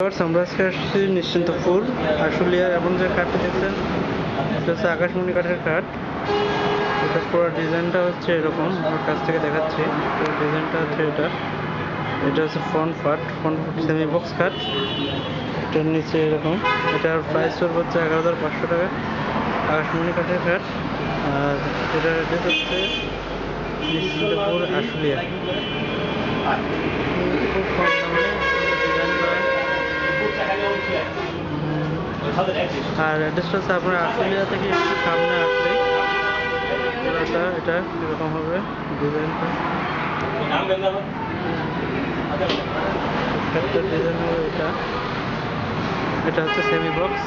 আমরা আজকে আসছি নিশ্চিন্তপুর, আশুলিয়া এখন যে কাঠটা দেখছেন, এটা হচ্ছে আকাশমণি কাঠের কাঠ। এটা পুরো ডিজাইনটা হচ্ছে এরকম, আমার কাছ থেকে দেখাচ্ছি। তো ডিজাইনটা হচ্ছে এটা। এটা হচ্ছে front part front semi box কাঠ। এটার নিচে এরকম। এটার প্রাইস চলবে হচ্ছে এগারো হাজার পাঁচশো টাকা। আকাশমণি কাঠের কাঠ। আর এটার অ্যাড্রেস হচ্ছে নিশ্চিন্তপুর, আশুলিয়া। আর অ্যাড্রেসটা হচ্ছে আপনার আশুলিয়া থেকে একটু সামনে আসলে পুরোটা, এটা কীরকম হবে? ডিজাইনটা? একটা ডিজাইন হবে এটা। এটা হচ্ছে সেমি বক্স